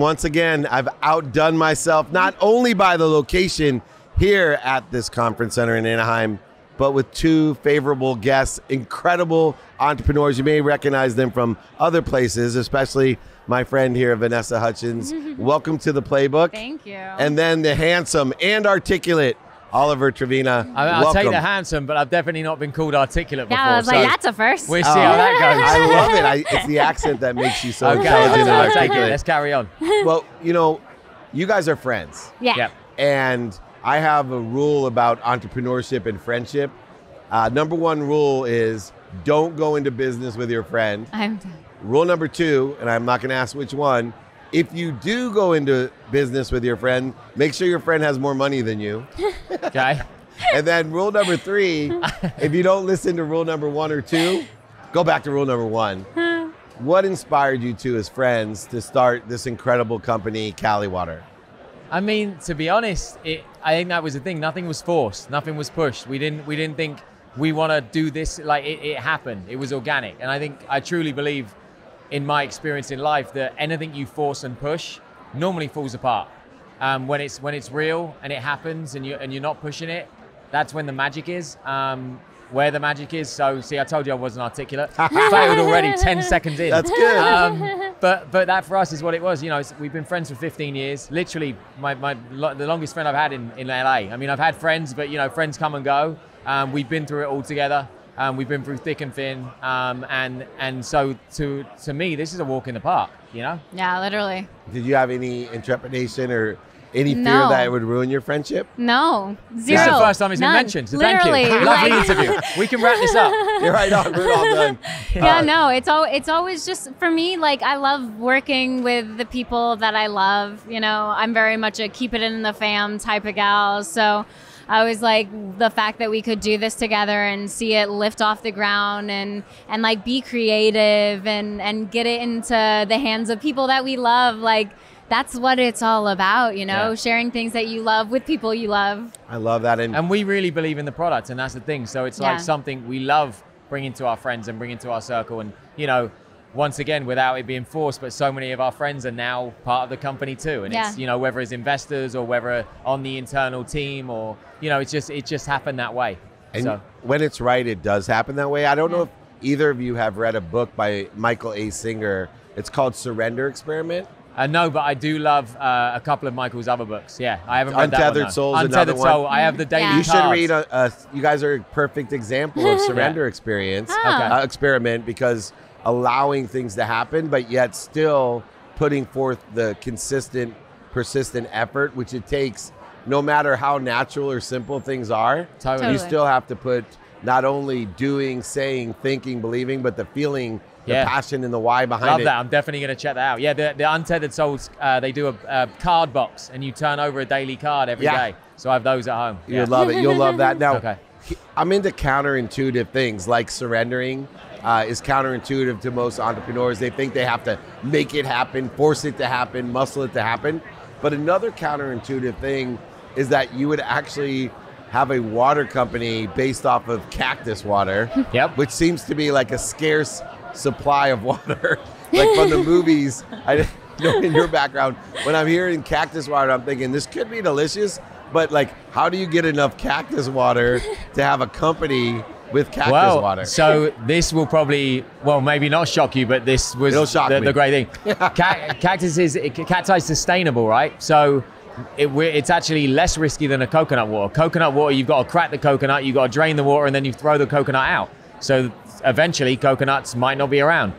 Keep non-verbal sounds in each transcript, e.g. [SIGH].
Once again, I've outdone myself not only by the location here at this conference center in Anaheim, but with two favorable guests, incredible entrepreneurs. You may recognize them from other places, especially my friend here, Vanessa Hudgens. [LAUGHS] Welcome to the playbook. Thank you. And then the handsome and articulate Oliver Trevena. I, I'll take Welcome. the handsome, but I've definitely not been called articulate before. yeah, I was so like, that's a first. we'll see how that goes. I love it. I, it's the [LAUGHS] accent that makes you so okay, intelligent and I'll it. articulate. Let's carry on. [LAUGHS] Well, you know, you guys are friends. yeah. Yep. And I have a rule about entrepreneurship and friendship. Uh, number one rule is don't go into business with your friend. I'm done. Rule number two, and I'm not going to ask which one, if you do go into business with your friend, make sure your friend has more money than you. [LAUGHS] Okay. [LAUGHS] and then rule number three, if you don't listen to rule number one or two, go back to rule number one. What inspired you two as friends to start this incredible company, Caliwater? I mean, to be honest, it, I think that was the thing. Nothing was forced. Nothing was pushed. We didn't. We didn't think we want to do this. Like it, it happened. It was organic, and I think I truly believe, in my experience in life, that anything you force and push normally falls apart. Um, when it's when it's real and it happens, and you and you're not pushing it, that's when the magic is. Um, where the magic is. So, see, I told you I wasn't articulate. [LAUGHS] Failed already. Ten seconds in. That's good. Um, but but that for us is what it was. You know, we've been friends for 15 years. Literally, my, my lo- the longest friend I've had in, in LA. I mean, I've had friends, but you know, friends come and go. Um, we've been through it all together. Um, we've been through thick and thin. Um, and and so to to me, this is a walk in the park. You know. yeah, literally. Did you have any intrepidation or any fear No. that it would ruin your friendship? No, zero. This is the first time it's been mentioned. So Literally, thank you. Lovely interview. We can wrap this up. [LAUGHS] You're right on. We're all done. [LAUGHS] yeah, Uh, no, it's all it's always just for me. Like I love working with the people that I love. You know, I'm very much a keep it in the fam type of gal. So I was like the fact that we could do this together and see it lift off the ground and and like be creative and and get it into the hands of people that we love. Like that's what it's all about. You know, Yeah. sharing things that you love with people you love. I love that. And, And we really believe in the product, and that's the thing. So it's Yeah. like something we love bringing to our friends and bringing to our circle. And you know, once again, without it being forced, but so many of our friends are now part of the company too. And it's you know whether it's investors or whether on the internal team or you know it's just it just happened that way. and so when it's right, it does happen that way. I don't know if either of you have read a book by Michael A. Singer. It's called Surrender Experiment. uh, no, but I do love uh, a couple of Michael's other books. Yeah, I haven't read that Untethered one, no. Soul's Untethered another one. Soul. I have the daily. Yeah. You should cards. read. A, a, you guys are a perfect example of [LAUGHS] surrender experience Oh. Okay. uh, experiment because allowing things to happen, but yet still putting forth the consistent, persistent effort, which it takes, no matter how natural or simple things are. Totally. You still have to put not only doing, saying, thinking, believing, but the feeling, Yeah. the passion, and the why behind Love it. that. I'm definitely going to check that out. Yeah, the, the Untethered Souls, uh, they do a, a card box and you turn over a daily card every day. Yeah. So I have those at home. You'll love it. You'll love that. Now, [LAUGHS] Okay. I'm into counterintuitive things like surrendering uh, is counterintuitive to most entrepreneurs. They think they have to make it happen, force it to happen, muscle it to happen. But another counterintuitive thing is that you would actually have a water company based off of cactus water, [LAUGHS] Yep. which seems to be like a scarce supply of water. [LAUGHS] like from the [LAUGHS] movies, I know in your background, when I'm hearing cactus water, I'm thinking this could be delicious, but like, how do you get enough cactus water to have a company with cactus well, water? so this will probably, well, maybe not shock you, but this was shock the, the great thing. [LAUGHS] Ca- cactus is cacti is sustainable, right? So it, it's actually less risky than a coconut water. Coconut water, you've got to crack the coconut, you've got to drain the water, and then you throw the coconut out. So eventually, coconuts might not be around.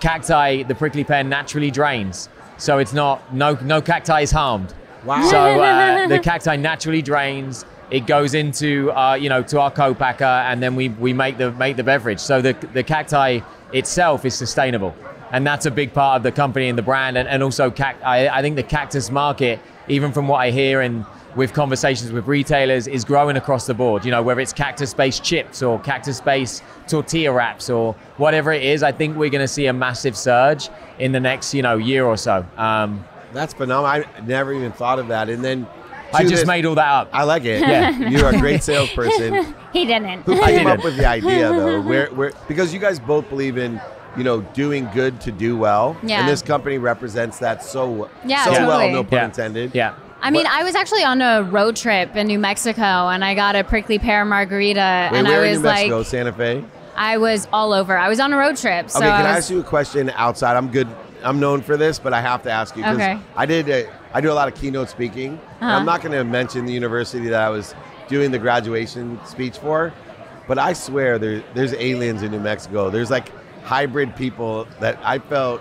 Cacti, the prickly pear naturally drains, so it's not no no cacti is harmed. Wow. So uh, [LAUGHS] the cacti naturally drains. It goes into uh, you know to our co-packer, and then we, we make the make the beverage. So the the cacti itself is sustainable, and that's a big part of the company and the brand. And, and also, cac- I, I think the cactus market, even from what I hear and with conversations with retailers, is growing across the board. You know whether it's cactus-based chips or cactus-based tortilla wraps or whatever it is. I think we're going to see a massive surge in the next you know year or so. Um, That's phenomenal. I never even thought of that. And then I just this- made all that up. I like it. Yeah. You're a great [LAUGHS] salesperson. [LAUGHS] he didn't. Who I came didn't. up with the idea though? [LAUGHS] Where, where, because you guys both believe in you know, doing good to do well. Yeah. And this company represents that so Yeah, so well, no pun Yeah. intended. Yeah. I mean, But- I was actually on a road trip in New Mexico and I got a prickly pear margarita Wait, and where I in was New Mexico? like Santa Fe? I was all over. I was on a road trip. So okay, can I I, ask you a question outside? I'm good. I'm known for this, but I have to ask you because Okay. I did. A, I do a lot of keynote speaking. Uh-huh. I'm not going to mention the university that I was doing the graduation speech for, but I swear there, there's aliens in New Mexico. There's like hybrid people that I felt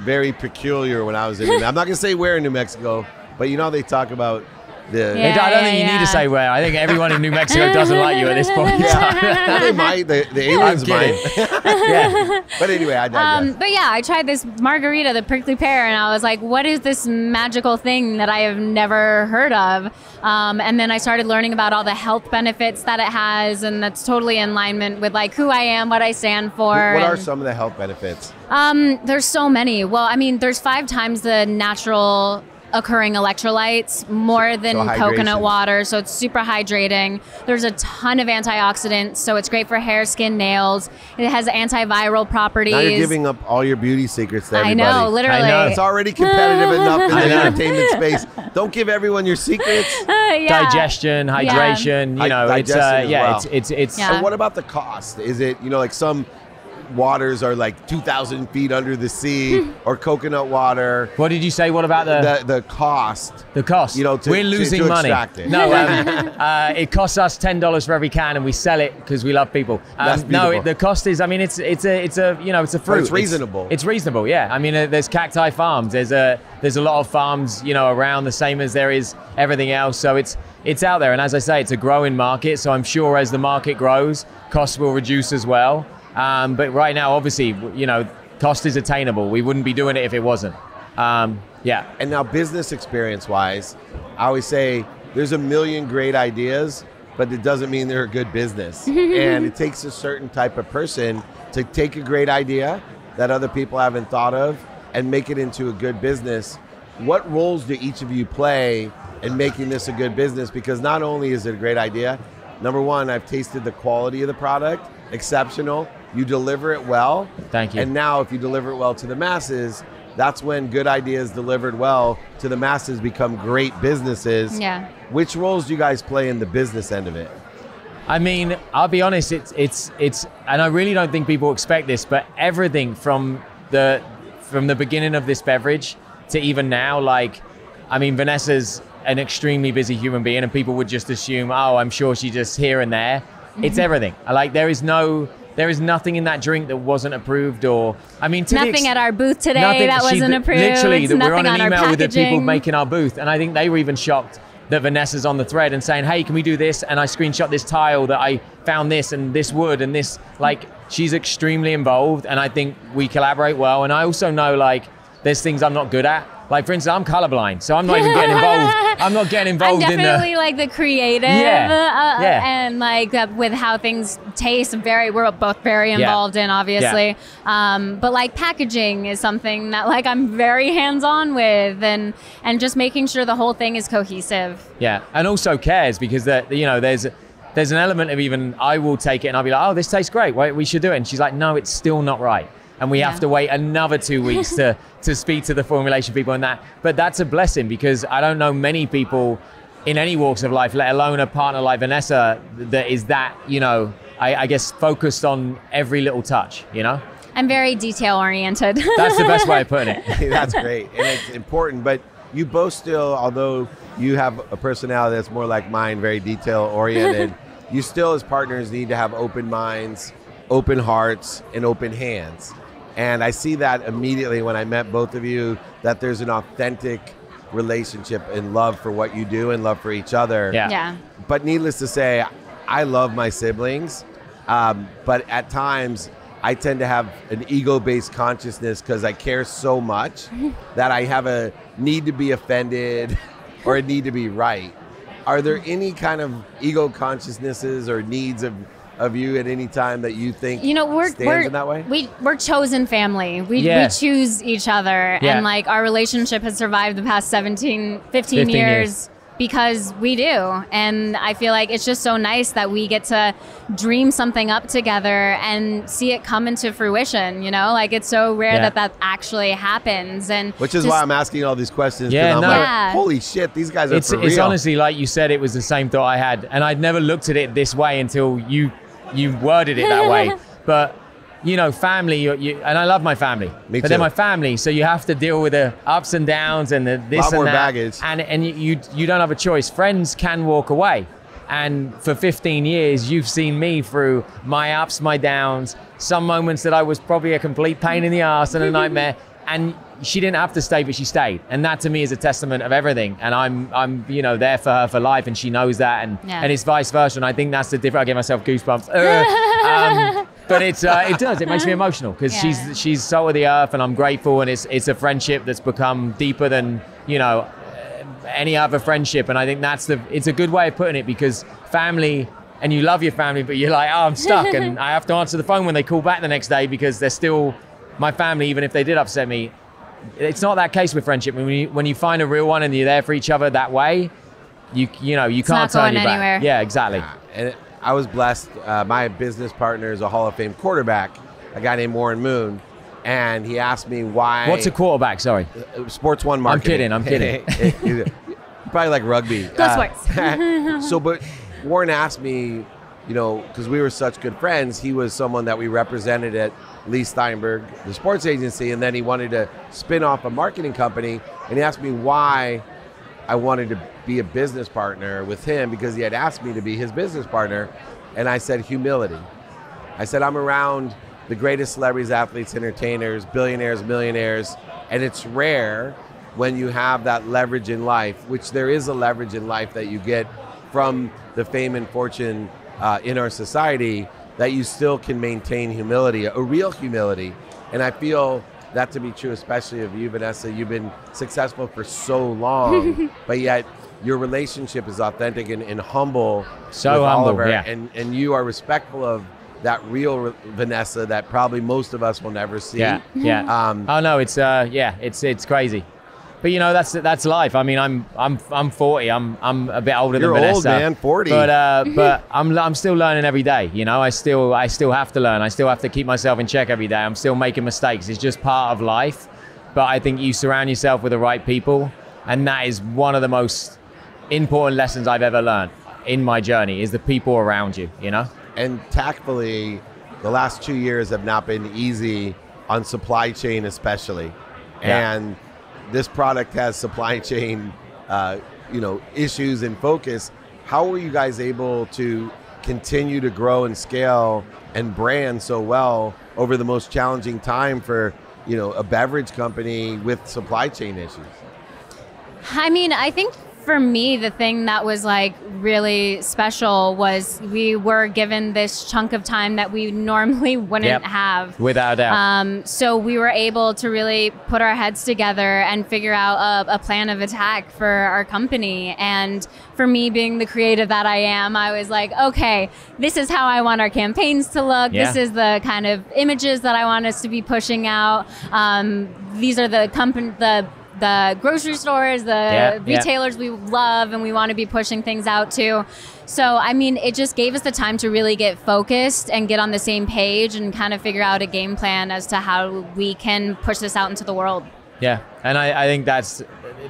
very peculiar when I was in. New I'm not going to say where in New Mexico, but you know how they talk about the. Yeah. I don't think you yeah, need to say where. I think everyone in New Mexico doesn't like you at this point. [LAUGHS] [LAUGHS] Yeah, they might. The, the aliens might. [LAUGHS] yeah. But anyway, I digress. Um, but yeah, I tried this margarita, the prickly pear, and I was like, what is this magical thing that I have never heard of? Um, and then I started learning about all the health benefits that it has, and that's totally in alignment with like who I am, what I stand for. what are some of the health benefits? Um, there's so many. Well, I mean, there's five times the natural occurring electrolytes more than So coconut water, so it's super hydrating. There's a ton of antioxidants, so it's great for hair, skin, nails. It has antiviral properties. Now you're giving up all your beauty secrets to I know, literally. I know. It's already competitive [LAUGHS] enough in the entertainment space. Don't give everyone your secrets. [LAUGHS] Uh, yeah. Digestion, hydration. Hy- You know, it's uh, yeah, well. it's it's it's. Yeah. And what about the cost? Is it, you know, like some waters are like 2,000 feet under the sea [LAUGHS] or coconut water? What did you say? What about the The, the cost. the cost? you know, to- we're losing to money. it. No, um, [LAUGHS] uh, it costs us ten dollars for every can, and we sell it because we love people. Um, That's no, it, the cost is. I mean, it's it's a it's a you know it's a fruit. it's reasonable. It's, reasonable. Yeah. I mean, uh, there's cacti farms. There's a there's a lot of farms you know around the same as there is everything else. So it's it's out there, and as I say, it's a growing market. So I'm sure as the market grows, costs will reduce as well. Um, but right now, obviously, you know, cost is attainable. We wouldn't be doing it if it wasn't. Um, yeah. And now, business experience wise, I always say there's a million great ideas, but it doesn't mean they're a good business. [LAUGHS] and it takes a certain type of person to take a great idea that other people haven't thought of and make it into a good business. What roles do each of you play in making this a good business? Because not only is it a great idea, number one, I've tasted the quality of the product, exceptional. You deliver it well. Thank you. And now, if you deliver it well to the masses, that's when good ideas delivered well to the masses become great businesses. Yeah. Which roles do you guys play in the business end of it? I mean, I'll be honest. It's it's it's, and I really don't think people expect this, but everything from the from the beginning of this beverage to even now, like, I mean, Vanessa's an extremely busy human being, and people would just assume, oh, I'm sure she's just here and there. It's mm-hmm. everything. Like, there is no. There is nothing in that drink that wasn't approved, or I mean, to Nothing ex- at our booth today Nothing- that she- wasn't approved. Literally, that we're on an our email with the people making our booth, and I think they were even shocked that Vanessa's on the thread and saying, "Hey, can we do this?" And I screenshot this tile that I found this and this wood and this. Like, she's extremely involved, and I think we collaborate well. And I also know like there's things I'm not good at. Like for instance, I'm colorblind, so I'm not even getting involved. [LAUGHS] I'm not getting I'm involved in the. definitely like the creative, Yeah, uh, yeah. and like uh, with how things taste. Very, we're both very involved in, obviously. Um, but like packaging is something that like I'm very hands-on with, and and just making sure the whole thing is cohesive. Yeah, and also cares because that you know there's there's an element of even I will take it and I'll be like, oh, this tastes great. Wait, we should do it. And she's like, no, it's still not right, and we have to wait another two [LAUGHS] weeks to to speak to the formulation people and that. But that's a blessing because I don't know many people in any walks of life, let alone a partner like Vanessa, that is that you know. I, I guess focused on every little touch, you know. I'm very detail oriented. [LAUGHS] That's the best way of putting it. [LAUGHS] that's great. And it's important. But you both still, although you have a personality that's more like mine, very detail oriented, you still, as partners, need to have open minds, open hearts, and open hands. And I see that immediately when I met both of you that there's an authentic relationship and love for what you do and love for each other. Yeah. yeah. But needless to say, I love my siblings. Um, but at times, I tend to have an ego based consciousness because I care so much [LAUGHS] that I have a need to be offended [LAUGHS] or a need to be right. Are there any kind of ego consciousnesses or needs of, of you at any time that you think You know, we're stands we're in that way? we we're chosen family. We Yeah. we choose each other, Yeah. and like our relationship has survived the past 17, 15, 15 years, years. because we do. And I feel like it's just so nice that we get to dream something up together and see it come into fruition, you know? Like it's so rare Yeah. that that actually happens. And Which is just- why I'm asking all these questions. Yeah, I'm no. like, Yeah. holy shit, these guys are it's for it's honestly like you said it was the same thought I had and I'd never looked at it this way until you you worded it that way. [LAUGHS] But you know family you, you, and I love my family. Me but they're my family so you have to deal with the ups and downs and the this Lot and more that. baggage. and and you, you you don't have a choice. Friends can walk away. And for 15 years you've seen me through my ups my downs some moments that I was probably a complete pain in the ass and a [LAUGHS] nightmare and she didn't have to stay but she stayed. And that to me is a testament of everything. And I'm I'm you know there for her for life and she knows that. And Yeah. and it's vice versa. And I think that's the difference. I give myself goosebumps. Uh, [LAUGHS] um, but it's uh, it does. It makes me [LAUGHS] emotional because Yeah. she's she's salt of the earth and I'm grateful. And it's it's a friendship that's become deeper than you know any other friendship. And I think that's the it's a good way of putting it because family and you love your family but you're like oh I'm stuck. And [LAUGHS] I have to answer the phone when they call back the next day because they're still my family even if they did upset me it's not that case with friendship when you when you find a real one and you're there for each other that way you you know you can't not turn going your back anywhere. yeah exactly Yeah, And I was blessed. Uh, my business partner is a Hall of Fame quarterback, a guy named Warren Moon, and he asked me why. what's a quarterback sorry Uh, Sports One marketing. I'm kidding, I'm kidding. [LAUGHS] Probably like rugby. Go sports. [LAUGHS] so, but Warren asked me, you know, because we were such good friends, he was someone that we represented at Leigh Steinberg, the sports agency, and then he wanted to spin off a marketing company, and he asked me why I wanted to be a business partner with him because he had asked me to be his business partner, and I said humility. I said I'm around the greatest celebrities, athletes, entertainers, billionaires, millionaires, and it's rare when you have that leverage in life, which there is a leverage in life that you get from the fame and fortune uh, in our society, that you still can maintain humility, a real humility. And I feel that to be true, especially of you, Vanessa. You've been successful for so long, [LAUGHS] but yet your relationship is authentic and, and humble. So with humble, Oliver, yeah. and and you are respectful of that real re- Vanessa that probably most of us will never see. Yeah, yeah. Um, oh no, it's uh, yeah, it's it's crazy. But you know that's that's life. I mean, I'm I'm I'm 40. I'm I'm a bit older You're than old, Vanessa. man, 40. But uh, [LAUGHS] but I'm I'm still learning every day. You know, I still I still have to learn. I still have to keep myself in check every day. I'm still making mistakes. It's just part of life. But I think you surround yourself with the right people, and that is one of the most important lessons I've ever learned in my journey. Is the people around you. You know. and tactfully, the last two years have not been easy on supply chain, especially. Yeah. And this product has supply chain, uh, you know, issues and focus. How were you guys able to continue to grow and scale and brand so well over the most challenging time for, you know, a beverage company with supply chain issues? I mean, I think for me, the thing that was like really special was we were given this chunk of time that we normally [LAUGHS] wouldn't Yep. have. Without doubt. Um, so we were able to really put our heads together and figure out a, a plan of attack for our company. And for me, being the creative that I am, I was like, okay, this is how I want our campaigns to look. This is the kind of images that I want us to be pushing out. Um, these are the company, the the grocery stores, the yeah. retailers we love, and we want to be pushing things out to. So, I mean, it just gave us the time to really get focused and get on the same page and kind of figure out a game plan as to how we can push this out into the world. Yeah, and I, I think that's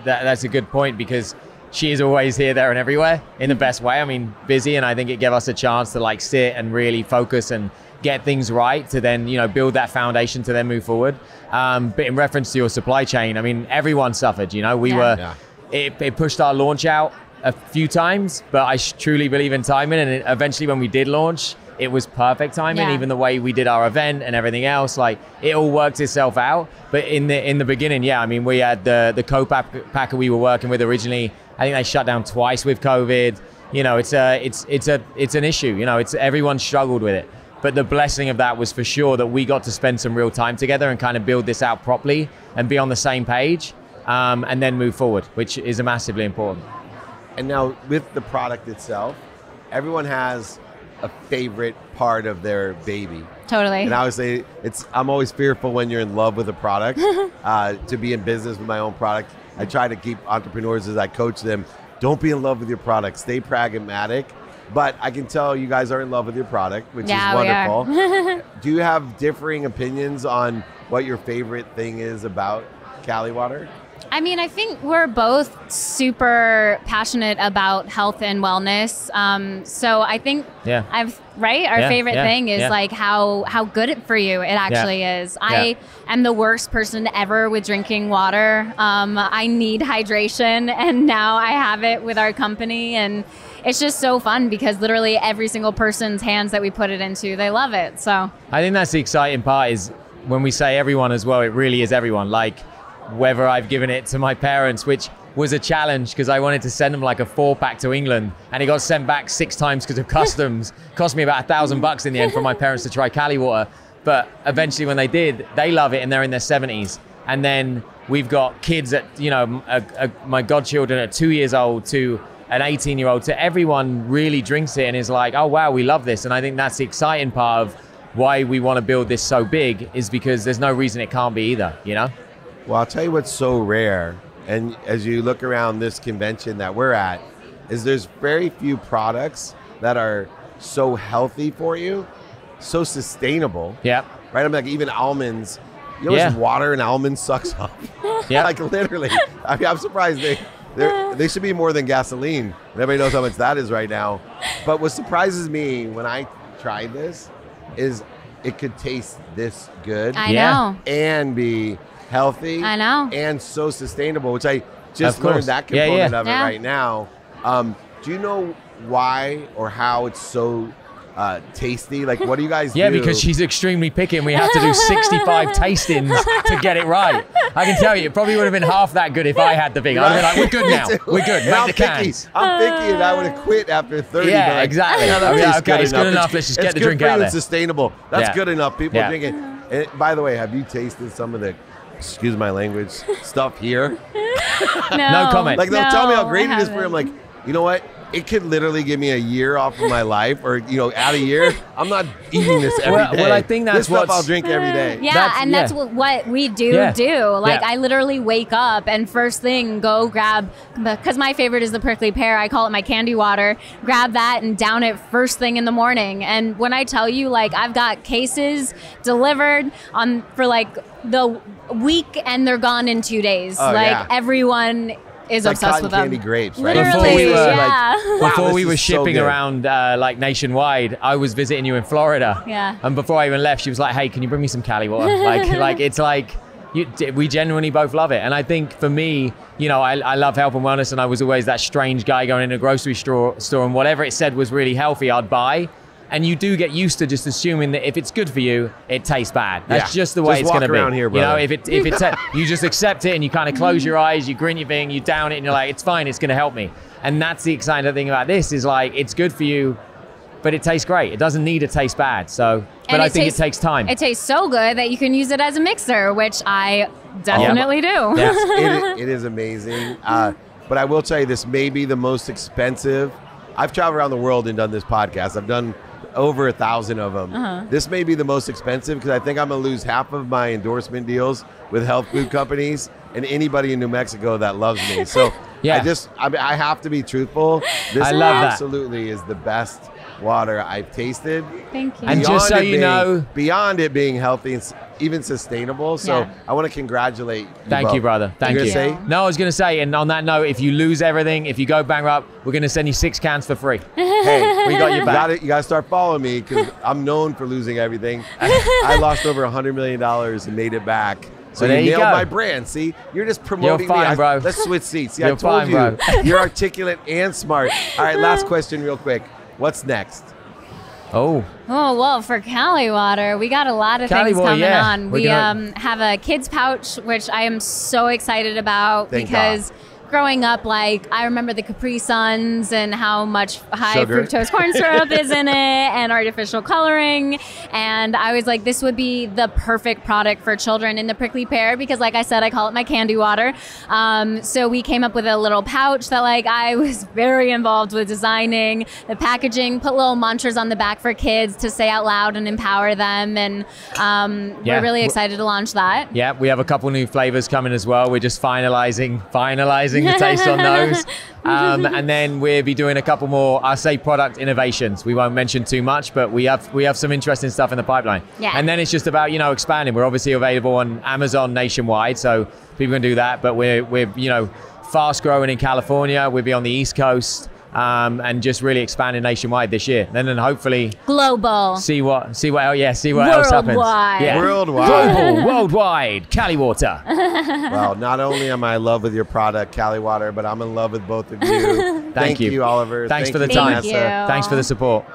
that, that's a good point because she is always here, there, and everywhere in the mm-hmm. best way. I mean, busy, and I think it gave us a chance to like sit and really focus and get things right to then you know build that foundation to then move forward. Um, but in reference to your supply chain, I mean, everyone suffered. You know, we Yeah. were Yeah. it, it pushed our launch out a few times, but I truly believe in timing. And it, eventually, when we did launch, it was perfect timing. Yeah. Even the way we did our event and everything else, like it all worked itself out. But in the in the beginning, yeah, I mean, we had the the co-packer we were working with originally. I think they shut down twice with COVID. You know, it's a it's it's a it's an issue. You know, it's everyone struggled with it. But the blessing of that was for sure that we got to spend some real time together and kind of build this out properly and be on the same page, um, and then move forward, which is massively important. And now with the product itself, everyone has a favorite part of their baby. Totally. And I would say it's I'm always fearful when you're in love with a product [LAUGHS] uh, to be in business with my own product. I try to keep entrepreneurs as I coach them don't be in love with your product. Stay pragmatic. But I can tell you guys are in love with your product, which Yeah, is we are. wonderful. [LAUGHS] Do you have differing opinions on what your favorite thing is about Caliwater? I mean, I think we're both super passionate about health and wellness. Um, so I think Yeah. I've right. Our Yeah, favorite yeah, thing is yeah. like how how good it for you it actually is. I am the worst person ever with drinking water. Um, I need hydration, [LAUGHS] and now I have it with our company, and it's just so fun because literally every single person's hands that we put it into, they love it. So I think that's the exciting part is when we say everyone as well, it really is everyone. Like whether I've given it to my parents, which was a challenge because I wanted to send them like a four pack to England and it got sent back six times because of [LAUGHS] customs. Cost me about a thousand bucks in the end for my parents to try Caliwater. But eventually when they did, they love it and they're in their 70s. And then we've got kids at, you know, a, a, uh, uh, my godchildren at two years old to an 18 year old to everyone really drinks it and is like, oh wow, we love this. And I think that's the exciting part of why we want to build this so big is because there's no reason it can't be either, you know? Well, I'll tell you what's so rare, and as you look around this convention that we're at, is there's very few products that are so healthy for you, so sustainable. Yeah. Right? I'm like even almonds. You know, Yeah. water and almonds sucks [LAUGHS] up. Yeah. like literally. I mean, I'm surprised they they're- they should be more than gasoline. Everybody knows how much that is right now. But what surprises me when I tried this is it could taste this good I Yeah. know. and be healthy. I know. And so sustainable, which I just Of course. learned that component yeah. of it right now. Um, do you know why or how it's so uh, tasty? Like, what do you guys [LAUGHS] Yeah, do? because she's extremely picky and we have to do 65 [LAUGHS] tastings to get it right. [LAUGHS] I can tell you, it probably would have been half that good if I had the thing. I'd have been like, we're good [LAUGHS] now. We're good. And Make I'm the picky. I'm picky, and I would have quit after 30. Yeah, but exactly. "Yeah, that I mean, tastes okay, it's good enough. Let's just It's get the good drink for out you. there. It's sustainable. That's Yeah. good enough. People Yeah. drink it. And by the way, have you tasted some of the, excuse my language, stuff here? [LAUGHS] No, comment. Like they'll tell me how great it is for you. I'm like, you know what? It could literally give me a year off of my life, or you know, add a year. I'm not eating this every day. Well- well, I think that's this stuff I'll drink every day. Yeah, That's- and yeah. that's what, what we do Yeah. do. Like Yeah. I literally wake up and first thing go grab because my favorite is the prickly pear. I call it my candy water. Grab that and down it first thing in the morning. And when I tell you, like I've got cases delivered on for like the week, and they're gone in two days. Oh, like yeah. everyone is It's like obsessed cotton with candy them. grapes, right? Literally, Before we were, like, [LAUGHS] yeah. Wow, Before we were is so shipping around uh, like nationwide, I was visiting you in Florida. Yeah. And before I even left, she was like, "Hey, can you bring me some Caliwater?" [LAUGHS] like, like it's like you, we genuinely both love it. And I think for me, you know, I, I love health and wellness, and I was always that strange guy going in a grocery store, store, and whatever it said was really healthy, I'd buy. And you do get used to just assuming that if it's good for you, it tastes bad. That's Yeah. just the way Just it's going to walk be. around here, you know, if it if it's [LAUGHS] you just accept it and you kind of close your eyes, you grin your thing, you down it, and you're like, it's fine, it's going to help me. And that's the exciting thing about this is like it's good for you, but it tastes great. It doesn't need to taste bad. So, but I think tastes- it takes time. It tastes so good that you can use it as a mixer, which I definitely do. Yeah. it, [LAUGHS] it is amazing. Uh, but I will tell you, this may be the most expensive. I've traveled around the world and done this podcast. I've done over a thousand of them. Uh-huh. This may be the most expensive because I think I'm going to lose half of my endorsement deals with health food [LAUGHS] companies and anybody in New Mexico that loves me. So [LAUGHS] Yeah. I just, I, mean, I have to be truthful. This I love absolutely is the best water I've tasted. Thank you. And just so you being- know- beyond it being healthy and even sustainable. So Yeah. I want to congratulate. You Thank you, brother. Thank gonna you. say? No, I was going to say, and on that note, if you lose everything, if you go bankrupt, we're going to send you six cans for free. [LAUGHS] Hey, We got your You back. gotta, you gotta start following me because I'm known for losing everything. [LAUGHS] I lost over a $100 million and made it back. So Well, you you nailed go. my brand. See, you're just promoting fine, me. I- bro. let's switch seats. See, You're told fine, you. bro. You're [LAUGHS] articulate and smart. All right, last question, real quick. What's next? Oh, Oh well, for Caliwater, we got a lot of Cali things Water, coming yeah. on. We're we gonna- um, have a kids pouch, which I am so excited about Thank because growing up, like I remember the Capri Suns and how much high Sugar. fructose corn syrup is in it and artificial coloring, and I was like, this would be the perfect product for children in the prickly pear because, like I said, I call it my candy water. Um, so we came up with a little pouch that like I was very involved with designing the packaging, put little mantras on the back for kids to say out loud and empower them, and um, Yeah. we're really excited to launch that. yeah, we have a couple new flavors coming as well. We're just finalizing, finalizing the taste on those. [LAUGHS] Um, and then we'll be doing a couple more, I say, product innovations. We won't mention too much, but we have we have some interesting stuff in the pipeline. Yeah. And then it's just about you know expanding. We're obviously available on Amazon nationwide, so people can do that. But we're we're you know fast growing in California. We'll be on the East Coast. Um, and just really expanding nationwide this year, and then hopefully Global. see what see what el- yeah see what else happens. Worldwide. Yeah. Worldwide. Global, worldwide, Caliwater. [LAUGHS] well, not only am I in love with your product, Caliwater, but I'm in love with both of you. [LAUGHS] Thank you. you, Oliver. Thanks Thank for the you, time. Thank you. Thanks for the support.